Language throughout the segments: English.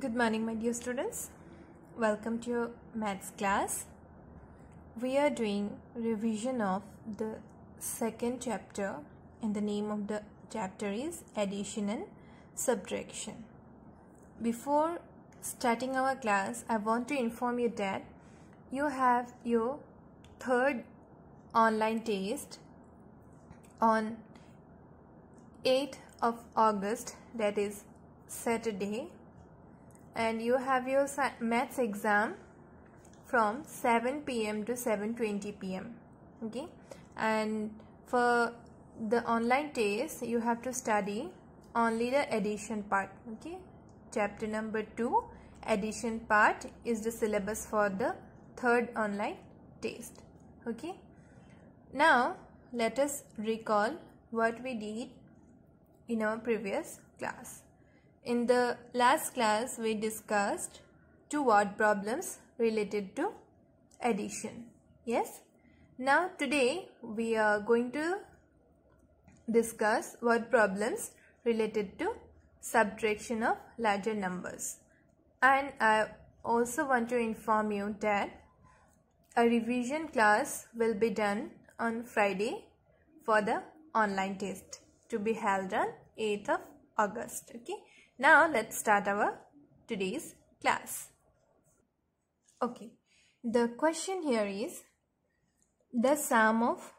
Good morning, my dear students. Welcome to your maths class. We are doing revision of the second chapter, and the name of the chapter is Addition and Subtraction. Before starting our class, I want to inform you that you have your third online test on 8th of August, that is Saturday, and you have your maths exam from 7 pm to 7:20 pm. Okay, and for the online test, you have to study only the addition part. Okay, chapter number 2 addition part is the syllabus for the third online test. Okay? Now let us recall what we did in our previous class in the last class we discussed two word problems related to addition yes now today we are going to discuss word problems related to subtraction of larger numbers and I also want to inform you that a revision class will be done on Friday for the online test to be held on 8th of August. Okay. Now let's start our today's class. Okay. The question here is the sum of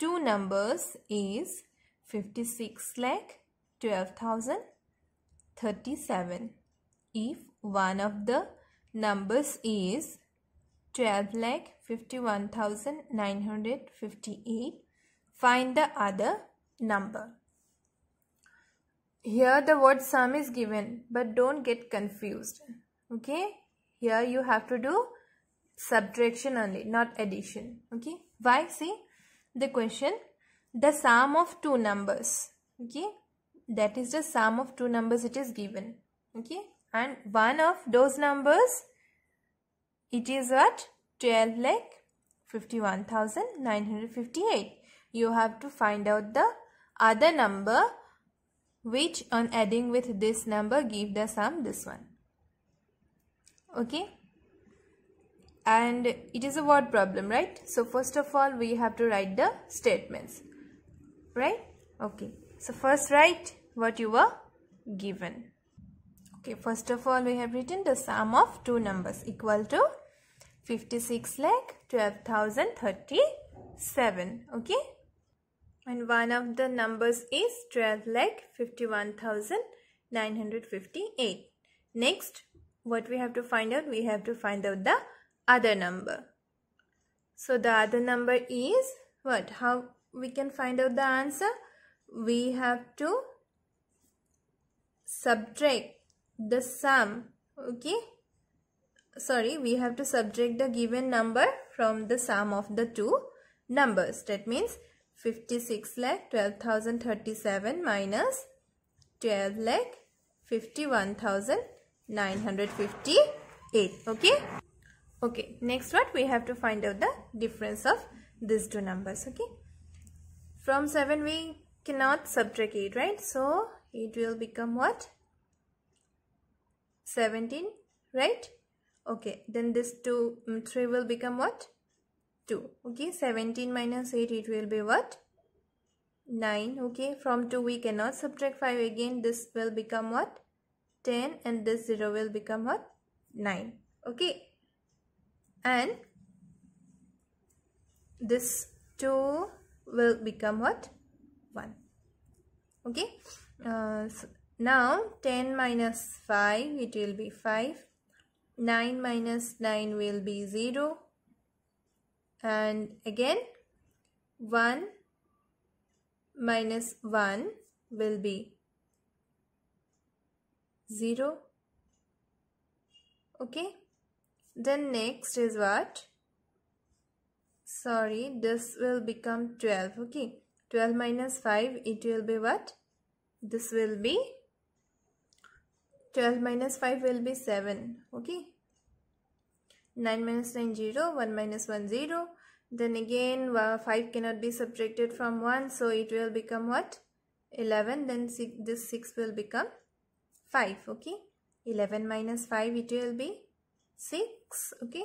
two numbers is 56 lakh 12,037 if one of the numbers is 12 lakh 51,958 find the other number here the word sum is given but don't get confused. Okay? Here you have to do subtraction only not addition. Okay? Why? See the question the sum of two numbers. Okay? That is the sum of two numbers it is given. Okay? And one of those numbers it is what? 12 lakh 51958 you have to find out the other number which on adding with this number give the sum this one. Okay? And it is a word problem right? So first of all we have to write the statements. Right? Okay. So first write what you were given. Okay, first of all, we have written the sum of two numbers equal to 56 lakh 12,037. Okay, and one of the numbers is 12 lakh 51,958. Next, what we have to find out? We have to find out the other number. So, the other number is what? How we can find out the answer? We have to subtract the sum okay sorry we have to subtract the given number from the sum of the two numbers that means 56 lakh 12037 minus 12 lakh 51958 okay? Okay next what? We have to find out the difference of these two numbers okay? From 7 we cannot subtract 8 right? So it will become what? 17 right? Okay then this 2 um, 3 will become what 2 okay 17 minus 8 it will be what? 9 okay from 2 we cannot subtract 5 again. This will become what? 10 and this 0 will become what? 9 okay. And this 2 will become what? 1 okay. Uh, so now 10 minus 5 it will be 5. 9 minus 9 will be 0. And again 1 minus 1 will be 0. Okay. Then next is what? Sorry, this will become 12. Okay. 12 minus 5 it will be what? This will be 12 minus 5 will be 7 okay 9 minus 9 0 1 minus 1 0 then again uh, 5 cannot be subtracted from 1 so it will become what? 11 then six, this 6 will become 5 okay? 11 minus 5 it will be 6 okay?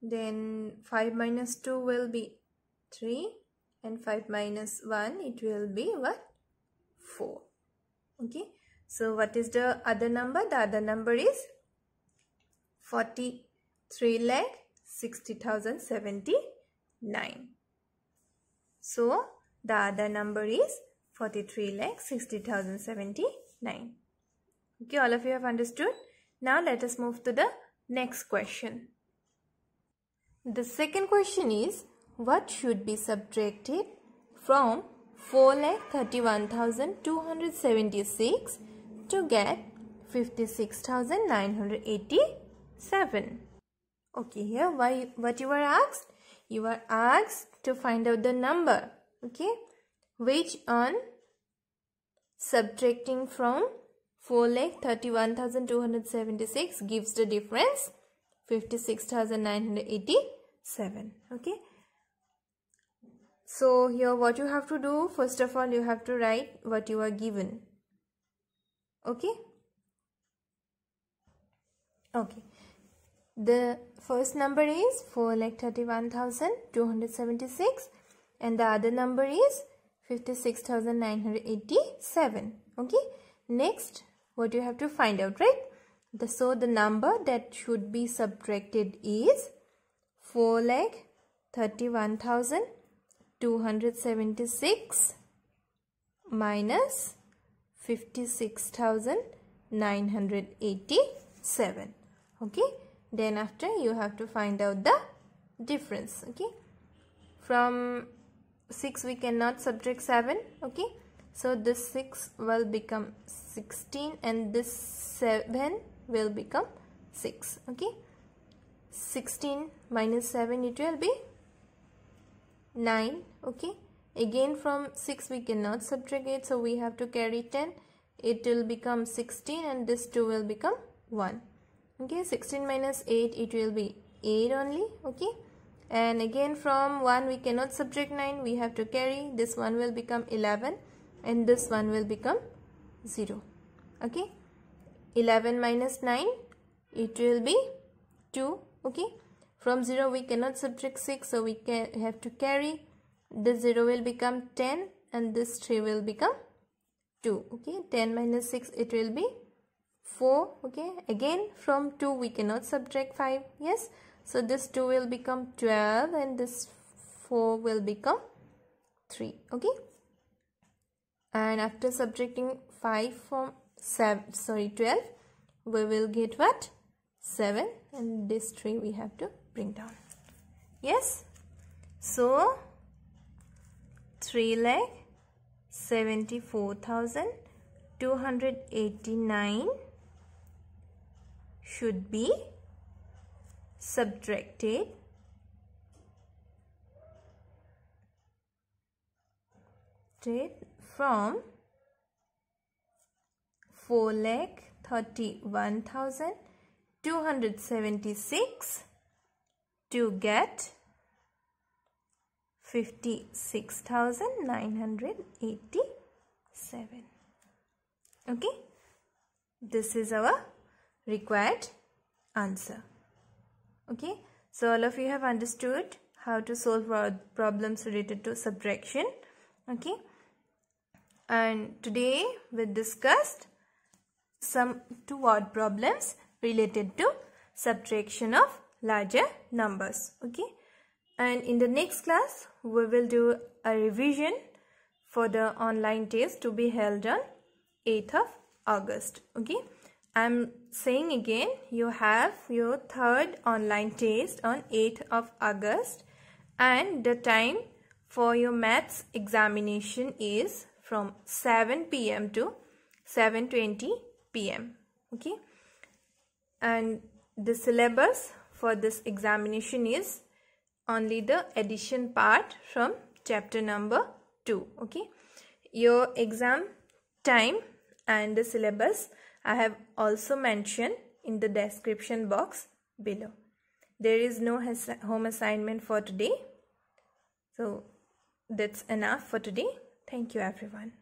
Then 5 minus 2 will be 3 and 5 minus 1 it will be what? 4 okay? So what is the other number? The other number is 43 lakh 60,079 so the other number is 43 lakh 60,079 okay all of you have understood? Now let us move to the next question. The second question is what should be subtracted from 4,31,276 to get 56,987. Okay, here why what you are asked? You are asked to find out the number, okay, which on subtracting from 4,31,276 gives the difference 56,987, okay. So here what you have to do first of all you have to write what you are given. Okay. Okay. The first number is 4 lakh 31,276 and the other number is 56,987. Okay. Next what you have to find out right. The, so the number that should be subtracted is 4 lakh 31,000 276 minus 56,987 okay then after you have to find out the difference okay? From 6 we cannot subtract 7 okay? So this 6 will become 16 and this 7 will become 6 okay? 16 minus 7 it will be 9 okay? Again from 6 we cannot subtract it so we have to carry 10 it will become 16 and this 2 will become 1 okay 16 minus 8 it will be 8 only okay? And again from 1 we cannot subtract 9 we have to carry. This one will become 11 and this one will become 0 okay? 11 minus 9 it will be 2 okay? From 0 we cannot subtract 6 so we can have to carry. This 0 will become 10 and this 3 will become 2 okay? 10 minus 6 it will be 4 okay? Again from 2 we cannot subtract 5 yes? So this 2 will become 12 and this 4 will become 3 okay? And after subtracting 5 from 7 sorry 12 we will get what? 7 and this 3 we have to bring down yes? So 3 lakh 74,289 should be subtracted from 4 lakh 31,276 to get 56,987 okay? This is our required answer. Okay? So all of you have understood how to solve problems related to subtraction. Okay? And today we discussed some two odd problems related to subtraction of larger numbers. Okay? And in the next class we will do a revision for the online test to be held on 8th of August. Okay I'm saying again you have your third online test on 8th of August and the time for your maths examination is from 7 pm to 7:20 pm okay? And the syllabus for this examination is only the addition part from chapter number 2 okay? Your exam time and the syllabus i have also mentioned in the description box below. There is no home assignment for today. So that's enough for today. Thank you everyone